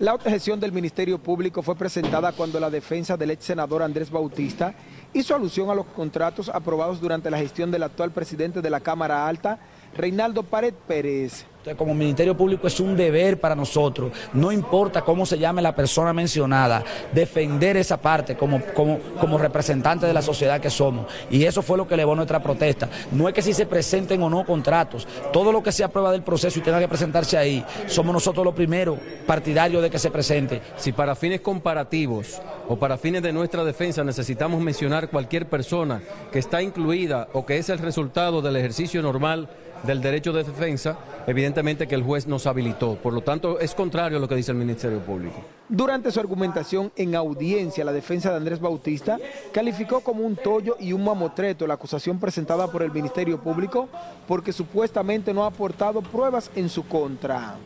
La objeción del Ministerio Público fue presentada cuando la defensa del ex senador Andrés Bautista hizo alusión a los contratos aprobados durante la gestión del actual presidente de la Cámara Alta, Reinaldo Pared Pérez. Como Ministerio Público es un deber para nosotros, no importa cómo se llame la persona mencionada, defender esa parte como, como, como representante de la sociedad que somos. Y eso fue lo que elevó nuestra protesta. No es que si se presenten o no contratos, todo lo que se aprueba del proceso y tenga que presentarse ahí, somos nosotros los primeros partidarios de que se presente. Si para fines comparativos o para fines de nuestra defensa necesitamos mencionar cualquier persona que está incluida o que es el resultado del ejercicio normal del derecho de defensa, evidentemente que el juez nos habilitó. Por lo tanto, es contrario a lo que dice el Ministerio Público. Durante su argumentación en audiencia, la defensa de Andrés Bautista calificó como un tollo y un mamotreto la acusación presentada por el Ministerio Público porque supuestamente no ha aportado pruebas en su contra.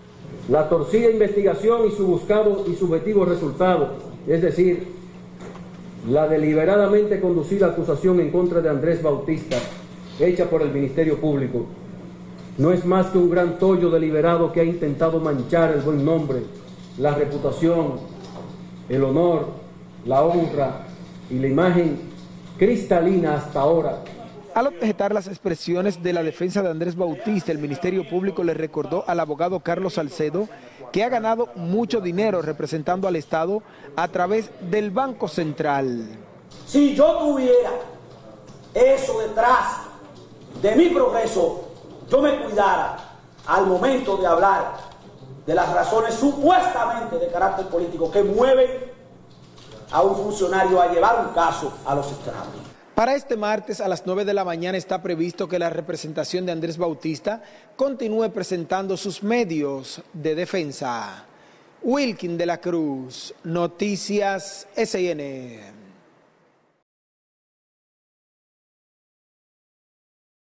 La torcida investigación y su buscado y subjetivo resultado, es decir, la deliberadamente conducida acusación en contra de Andrés Bautista, hecha por el Ministerio Público, no es más que un gran tollo deliberado que ha intentado manchar el buen nombre, la reputación, el honor, la honra y la imagen cristalina hasta ahora. Al objetar las expresiones de la defensa de Andrés Bautista, el Ministerio Público le recordó al abogado Carlos Salcedo que ha ganado mucho dinero representando al Estado a través del Banco Central. Si yo tuviera eso detrás de mi progreso, yo me cuidara al momento de hablar de las razones supuestamente de carácter político que mueven a un funcionario a llevar un caso a los estrados. Para este martes a las 9 de la mañana está previsto que la representación de Andrés Bautista continúe presentando sus medios de defensa. Wilkin de la Cruz, Noticias SN.